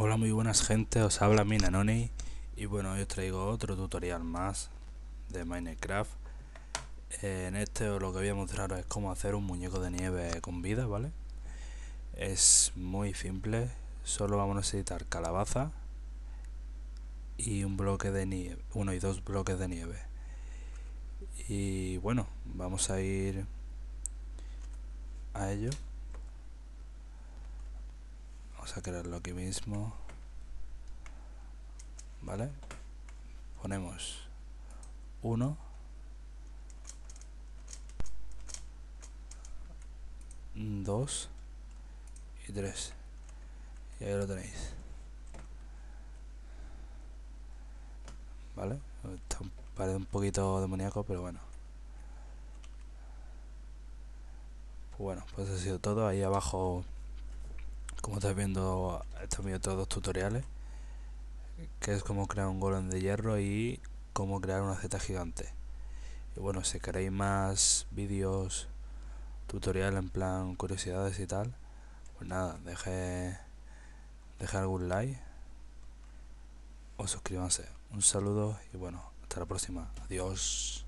Hola muy buenas gente, os habla Minanoni y bueno hoy os traigo otro tutorial más de Minecraft. En este lo que voy a mostrar es cómo hacer un muñeco de nieve con vida, ¿vale? Es muy simple, solo vamos a necesitar calabaza y un bloque de nieve, uno y dos bloques de nieve. Y bueno, vamos a ir a ello vamos a crearlo aquí mismo vale ponemos 1 2 y 3 y ahí lo tenéis. Vale parece un poquito demoníaco pero bueno. Pues bueno pues ha sido todo. Ahí abajo como estáis viendo estos viendo todos tutoriales que es cómo crear un golem de hierro y cómo crear una z gigante. Y bueno si queréis más vídeos tutorial en plan curiosidades y tal pues nada deje deje algún like o suscríbanse. Un saludo y bueno hasta la próxima. Adiós